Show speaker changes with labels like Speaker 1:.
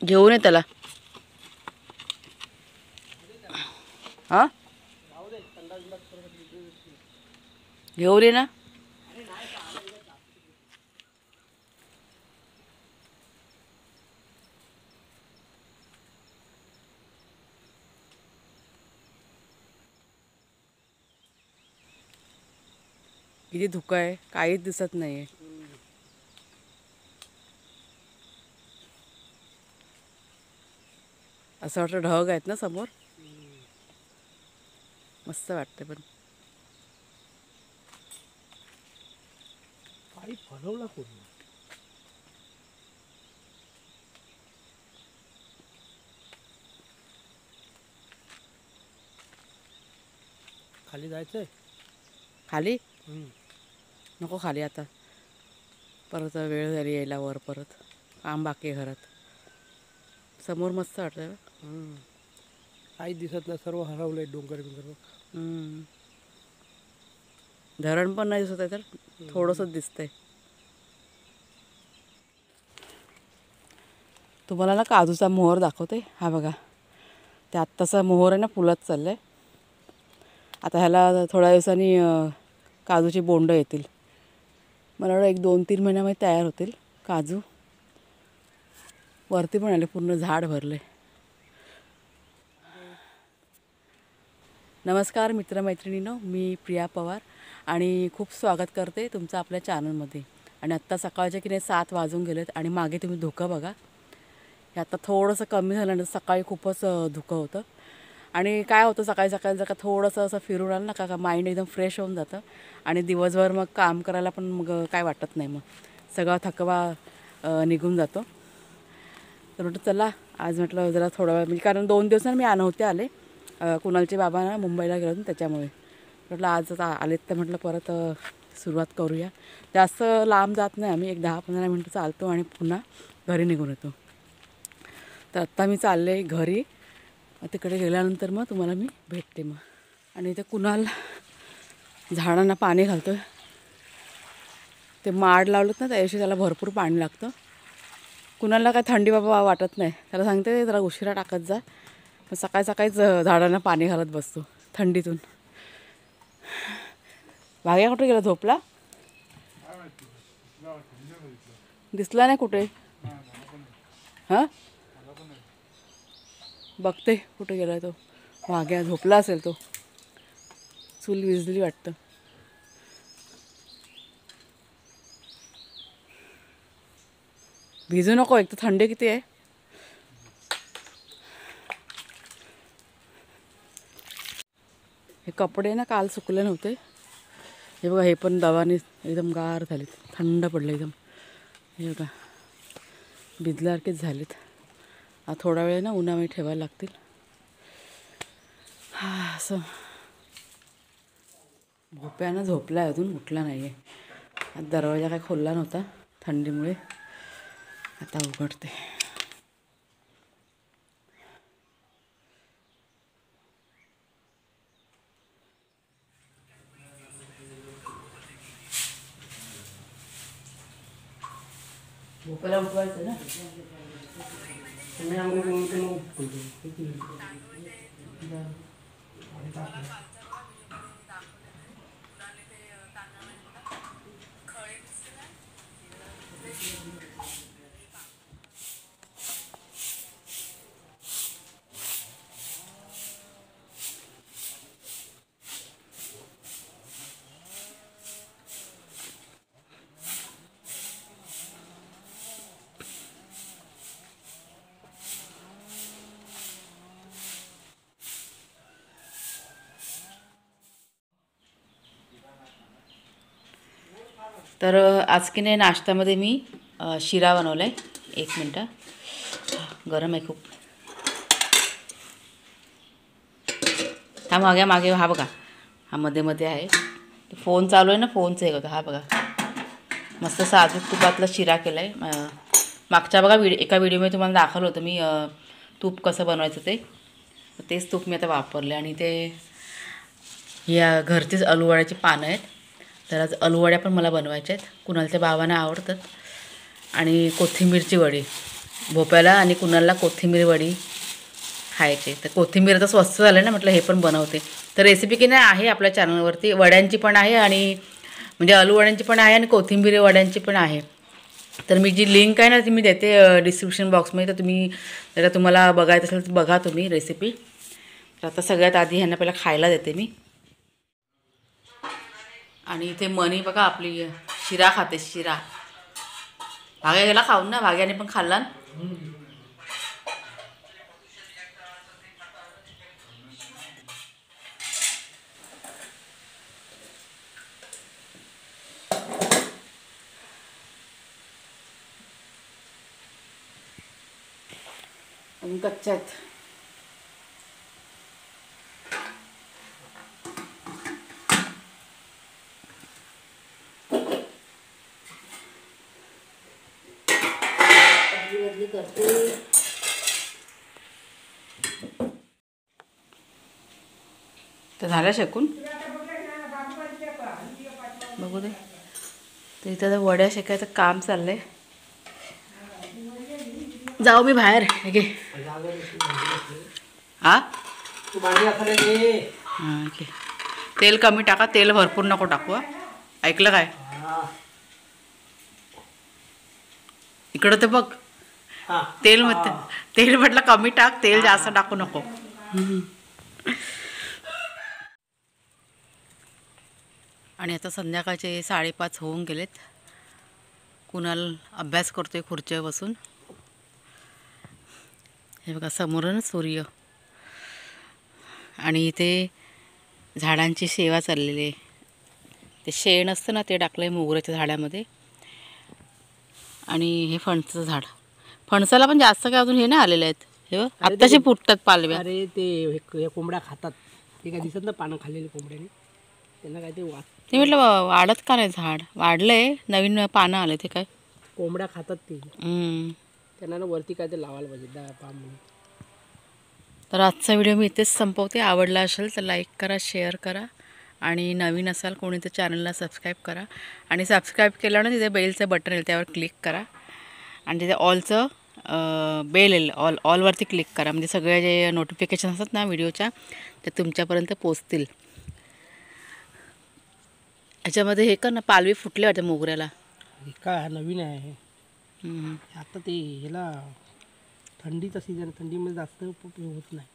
Speaker 1: घेऊन ये त्याला हा? घेऊन ये ना। किती धुकं आहे? काहीच दिसत नाही असं वाटतं ढग आहेत ना समोर? मस्त वाटते पण.
Speaker 2: हलवला कोणी? खाली जायचंय?
Speaker 1: खाली. नको खाली आता. परत वेळ झाली यायला वर परत. काम बाकी घरात. समोर मस्त वाटतं
Speaker 2: काही काहीच दिसत नाही सर्व हरवलंय डोंगर बिंगर.
Speaker 1: धरण पण नाही दिसत आहे तर थोडंसंच दिसतंय. तुम्हाला ना काजूचा मोहर दाखवते. हा बघा. ते आत्ताचा मोहर आहे ना फुलत चाललं आहे आता ह्याला थोड्या दिवसांनी काजूची बोंडं येतील. मला वाटतं एक दोन तीन महिन्यामध्ये तयार होतील काजू. वरती पण आले पूर्ण झाड भरले नमस्कार मित्रमैत्रिणीनो मी प्रिया पवार आणि खूप स्वागत करते तुमचं आपल्या चॅनलमध्ये. आणि आत्ता सकाळचे की नाही सात वाजून गेलेत आणि मागे तुम्ही धुकं बघा. हे आत्ता थोडंसं कमी झालं ना सकाळी खूपच धुकं होतं. आणि काय होतं सकाळी सकाळी जर का थोडंसं असं फिरून आलं ना का का माइंड एकदम फ्रेश होऊन जातं. आणि दिवसभर मग काम करायला पण मग काय वाटत नाही मग. सगळा थकवा निघून जातो. तर म्हटलं चला आज म्हटलं जरा थोडा वेळ म्हणजे कारण दोन दिवसांनी मी आणवते नव्हते आले. कुणालचे बाबा ना मुंबईला गेलो त्याच्यामुळे. म्हटलं आज आलेत तर म्हटलं परत सुरुवात करूया. जास्त लांब जात नाही आम्ही एक दहा पंधरा मिनटं चालतो आणि पुन्हा घरी निघून येतो. तर आत्ता मी चालले घरी. तिकडे गेल्यानंतर मग तुम्हाला मी भेटते मग. आणि इथे कुणाल झाडांना पाणी घालतो ते माड लावलं ना त्या दिवशी त्याला भरपूर पाणी लागतं. कुणाला काय थंडी बाबा वाटत नाही. त्याला सांगते जरा उशिरा टाकत जा. सकाळी सकाळीच झाडांना पाणी घालत बसतो थंडीतून. भाग्या कुठे गेला? झोपला? दिसला नाही कुठे? हां? बघते कुठे गेला तो. भाग्या झोपला असेल तो. चूल विजली वाटतं. भिजू नको एक तर थंडी किती आहे. कपडे ना काल सुकले नव्हते. हे बघा हे पण दवाने एकदम गार झालेत. थंड पडले एकदम. हे बघा भिजल्यासारखेच झालेत. आता थोडा वेळ ना उन्हामध्ये ठेवायला लागतील. हा असं. भोप्यानं झोपला आहे अजून उठला नाही आहे दरवाजा काय खोलला नव्हता थंडीमुळे. आता उघडते. भोपाला उठवायचं ना
Speaker 2: तुम्ही आम्ही करून
Speaker 1: तर आज की नाही नाश्त्यामध्ये मी शिरा बनवला आहे एक मिनटं. गरम आहे खूप. हा मागे मागे हा बघा. हा मध्ये मध्ये आहे. फोन चालू आहे ना फोनचं हे होतं हा बघा. मस्त साजूक तुपातला शिरा केला आहे मागच्या बघा व्हिडिओ एका व्हिडिओमध्ये तुम्हाला दाखवलं होतं मी तूप कसं बनवायचं ते. तेच तूप मी आता वापरले आणि ते या घरचेच अलुवाळ्याची पानं आहेत. तर आज अलुवड्या पण मला बनवायच्या आहेत. कुणालच्या बाबांना आवडतात. आणि कोथिंबीरची वडी. भोप्याला आणि कुणाला कोथिंबीर वडी खायचे. तर कोथिंबीर आता स्वस्त झालं ना म्हटलं हे पण बनवते. तर रेसिपी की नाही आहे आपल्या चॅनलवरती वड्यांची पण आहे आणि म्हणजे आलू वड्यांची पण आहे आणि कोथिंबीर वड्यांची पण आहे. तर मी जी लिंक आहे ना ती मी देते डिस्क्रिप्शन बॉक्समध्ये तर तुम्ही जरा तुम्हाला बघायचं असेल तर बघा तुम्ही रेसिपी तर आता सगळ्यात आधी ह्यांना पहिला खायला देते मी. आणि इथे मनी बघा आपली शिरा खाते शिरा. भाग्या गेला खाऊन ना? भाग्याने पण खाल्ला ना? बदली करते. तर झालं शेकून? बघू दे. तर इथं आता वड्या शेकायचं काम चाललंय. जाऊ मी बाहेर. हे घे. हा
Speaker 2: तू
Speaker 1: हां घे. तेल कमी टाका. तेल भरपूर नको टाकू हा. ऐकलं काय? इकडं तर बघ. तेल मत तेल म्हटलं कमी टाक तेल जास्त टाकू नको. आणि आता संध्याकाळचे साडेपाच होऊन गेलेत. कुणाल अभ्यास करतोय खुर्चीवर बसून. हे बघा समोरून सूर्य. आणि इथे झाडांची सेवा चाललेली आहे. ते शेण असतं ना ते टाकलं आहे मोगऱ्याच्या झाडामध्ये. आणि हे फणसाचं झाड. फणसाला पण जास्त काय अजून हे नाही आलेले आहेत. हे आत्ताशी फुटतात पालव्या.
Speaker 2: अरे ते कोंबड्या खातात. ते काय दिसत ना पानं खाल्लेली कोंबड्याने. त्यांना काय ते वा
Speaker 1: ते म्हटलं वाढत का नाही झाड? वाढलंय नवीन पानं आले ते काय.
Speaker 2: कोंबड्या खातात ते. त्यांना ना वरती काय ते लावायला पाहिजे दा पाम
Speaker 1: तर आजचा व्हिडिओ मी इथेच संपवते. आवडला असेल तर लाईक करा शेअर करा. आणि नवीन असाल कोणी तर चॅनलला सबस्क्राईब करा. आणि सबस्क्राईब केल्यानं तिथे बेलचं बटन येईल त्यावर क्लिक करा. आणि तिथे ऑलचं बेल येईल. ऑल ऑलवरती क्लिक करा. म्हणजे सगळे जे नोटिफिकेशन असतात ना व्हिडिओच्या ते तुमच्यापर्यंत पोचतील याच्यामध्ये हे कर ना पालवी फुटले वाटते मोगऱ्याला.
Speaker 2: काय नवीन आहे. आता ते ह्याला थंडीचा सीझन थंडीमध्ये जास्त होत नाही.